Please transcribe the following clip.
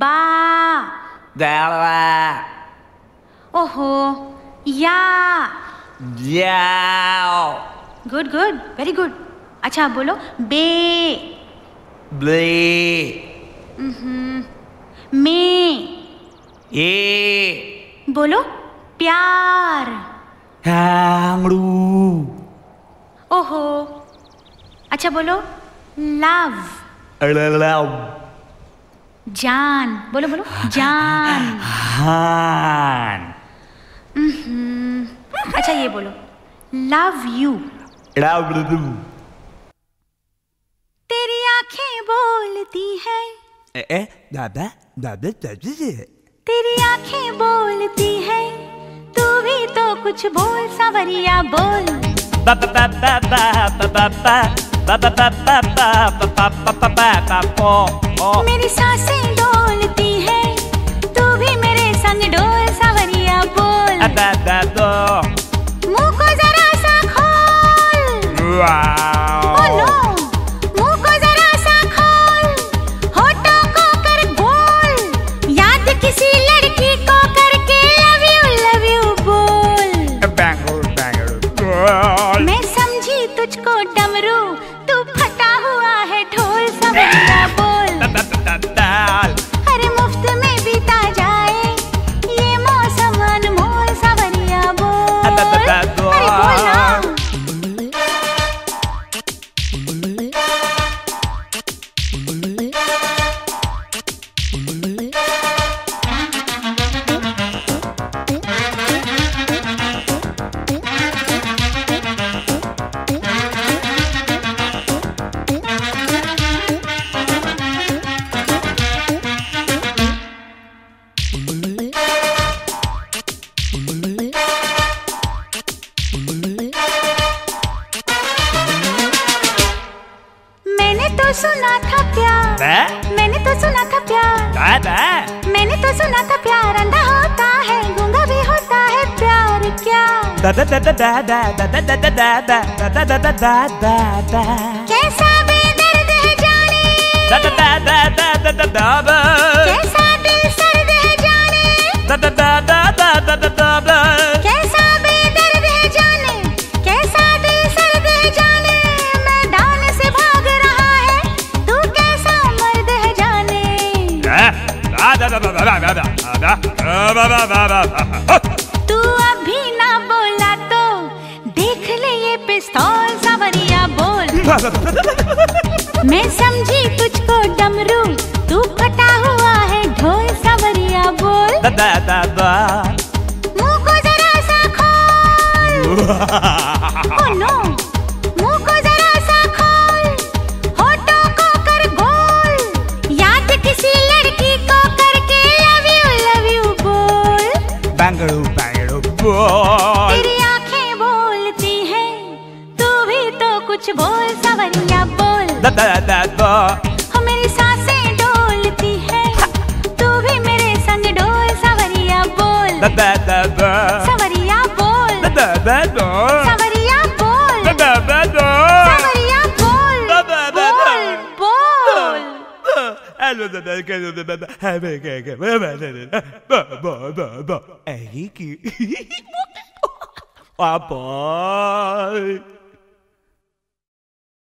बा. ओहो या. गुड गुड वेरी गुड अच्छा बोलो बे Bli. में E. बोलो प्यार Hanglu. ओहो अच्छा बोलो लव Lalau. जान बोलो बोलो जान Han. अच्छा ये बोलो लव यू Laulu. तेरी आँखें बोलती है Eh eh. Dada. Dada. Dada. तेरी आँखें बोलती है तू भी तो कुछ बोल सावरिया बोल Ba ba ba ba ba ba मेरी साँसें मैंने तो सुना था प्यार बे? मैंने तो सुना था प्यार बे बे? मैंने तो सुना था प्यार अंधा होता है गूँगा भी होता है प्यार क्या कैसा बेदर्द है जाने कैसा दिल सर्द है जाने तू अभी ना बोला तो देख ले ये पिस्तौल सावरिया बोल। मैं समझी तुझको डमरू तू फटा हुआ है ढोल सावरिया बोल. मुँह को जरा सा खोल। Bangalore, Bangalore, boy. तेरी आँखें बोलती हैं तू भी तो कुछ बोल सवरिया बोल दा दा दा दा हो मेरी साँसें डोलती है तू भी मेरे संग डोल सवरिया बोल दा दा दा, da. É Henrique. Papai.